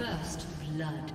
First blood.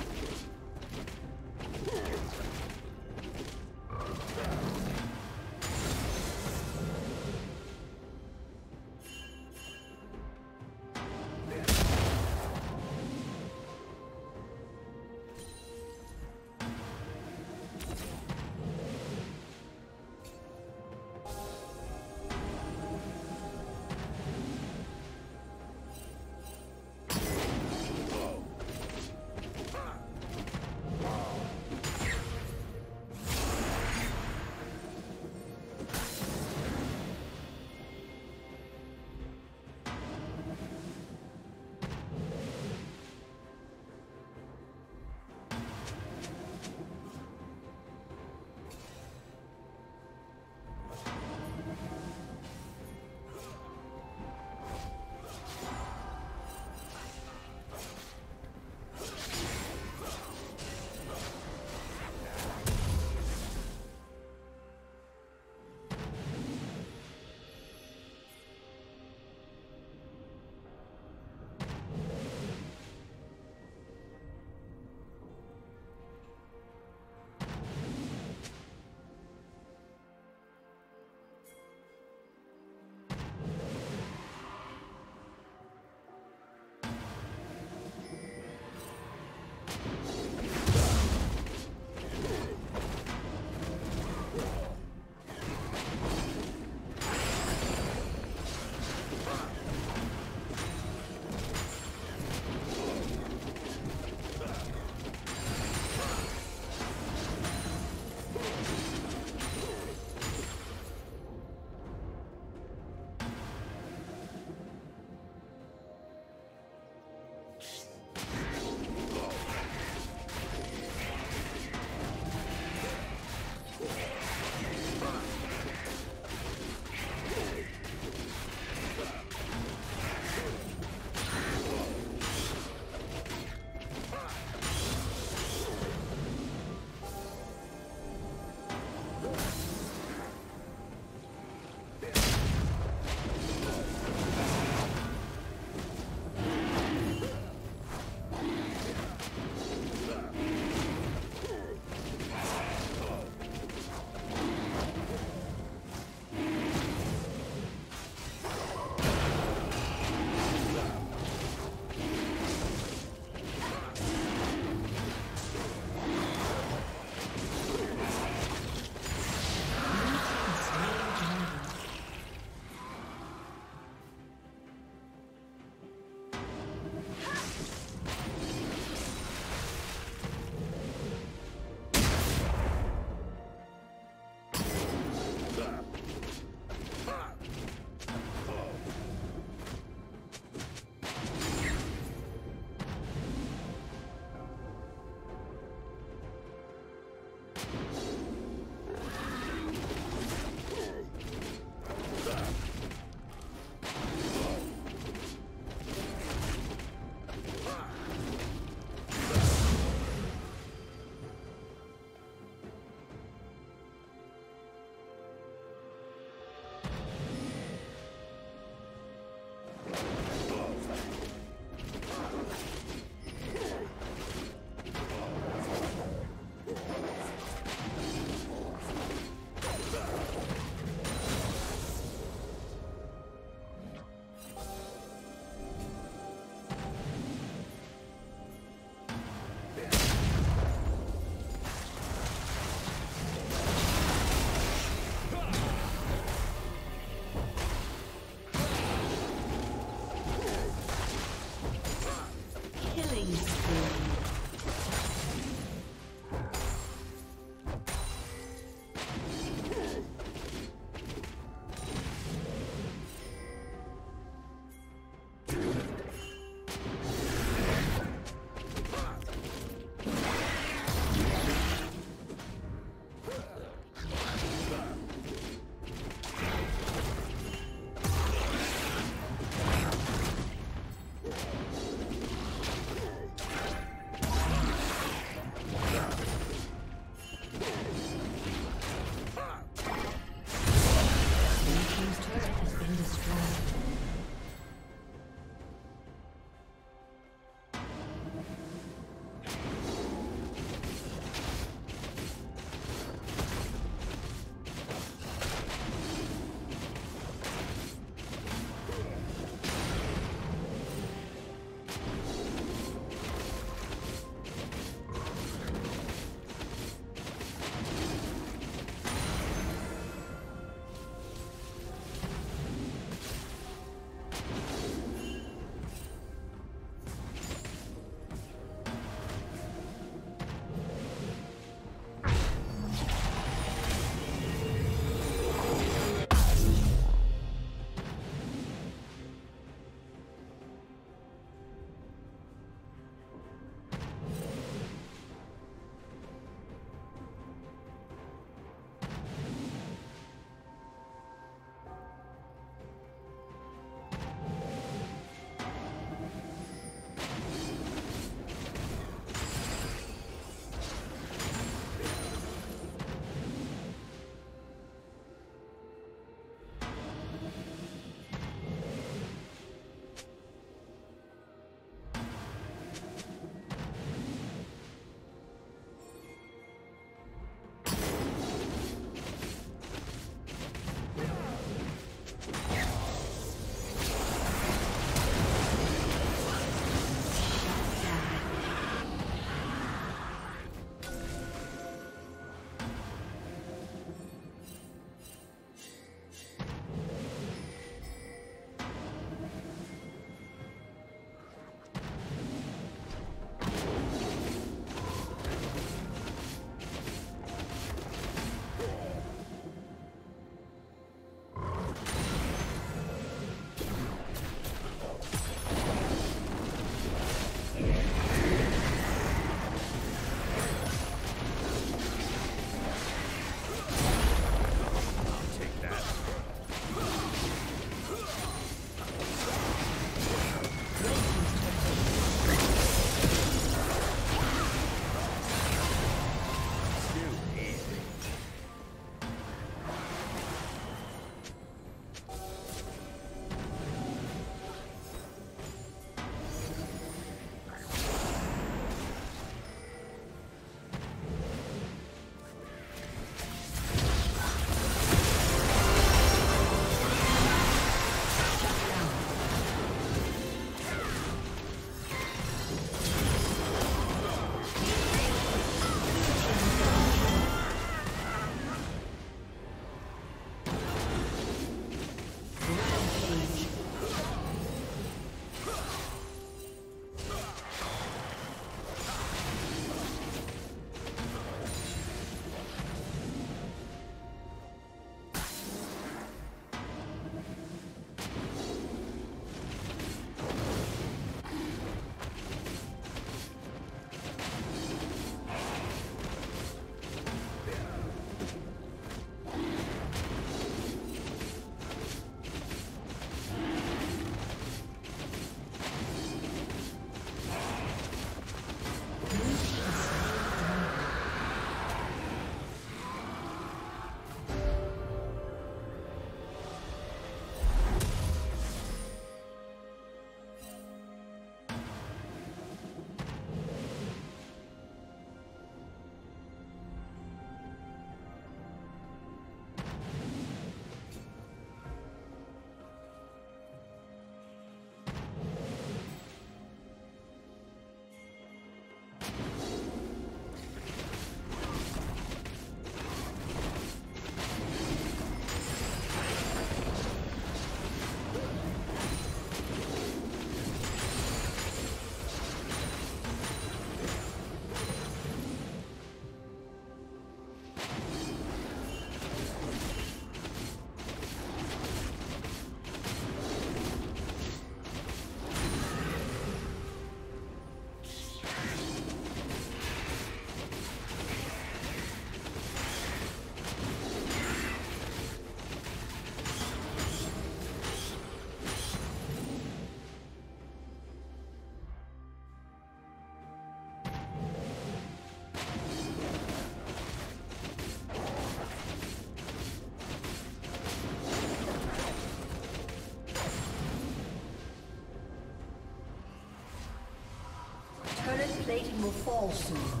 Will fall soon.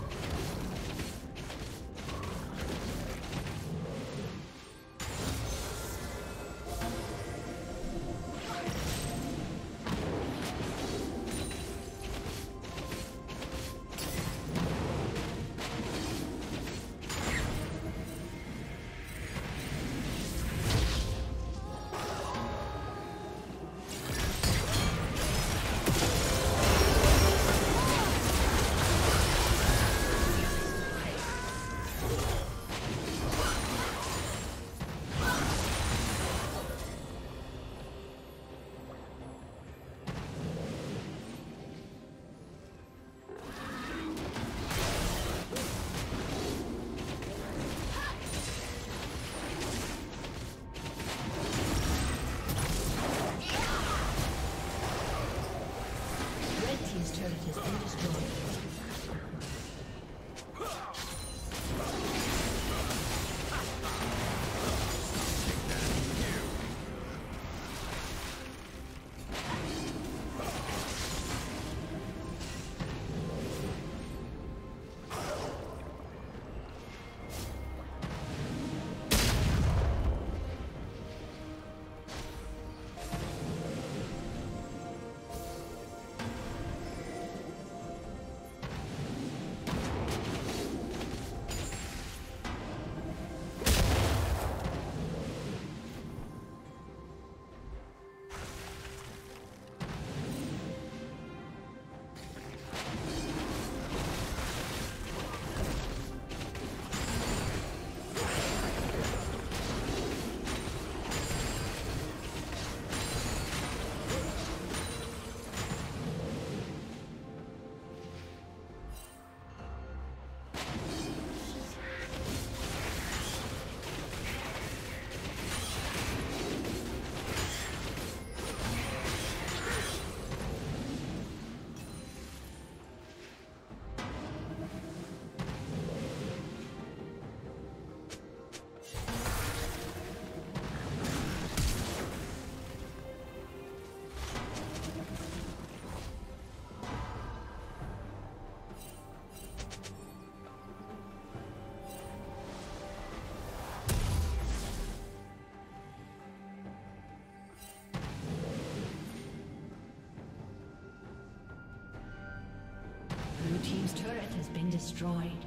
Destroyed.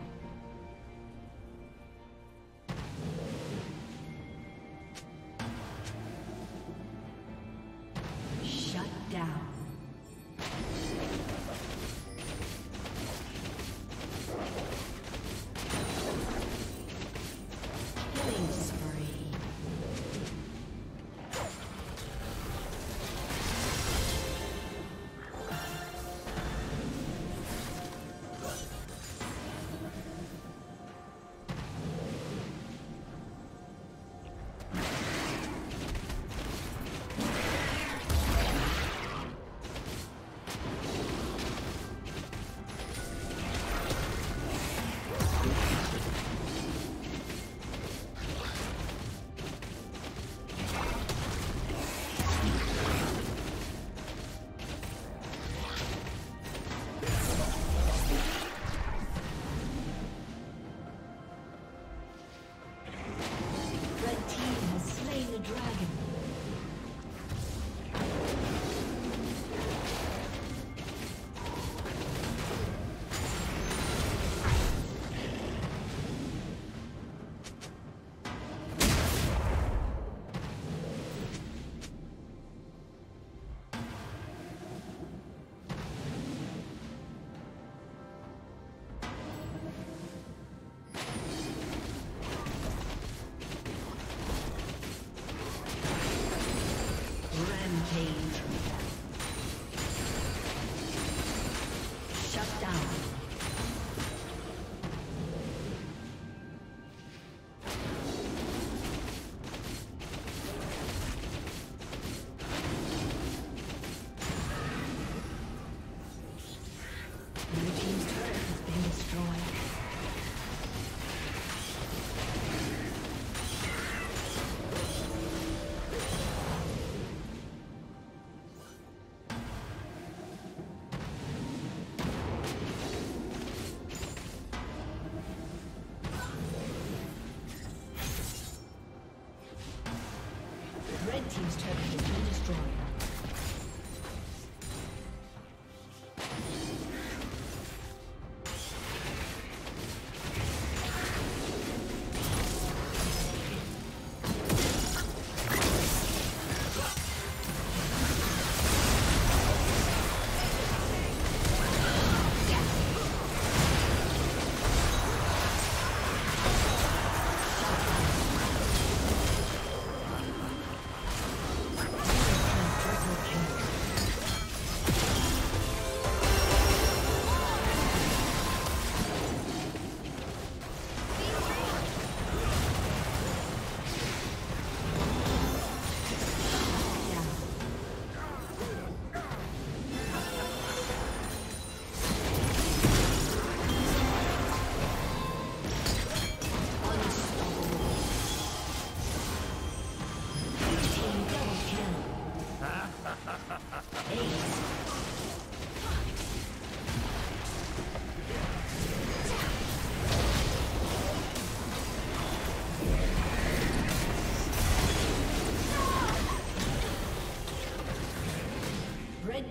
Team's turret has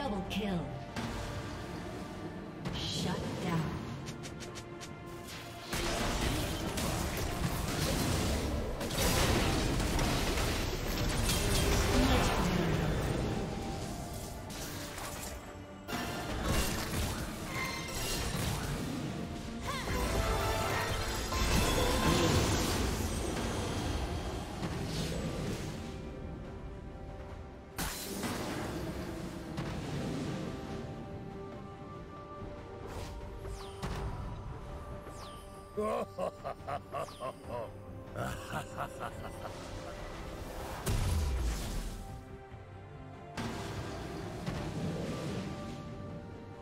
Double kill.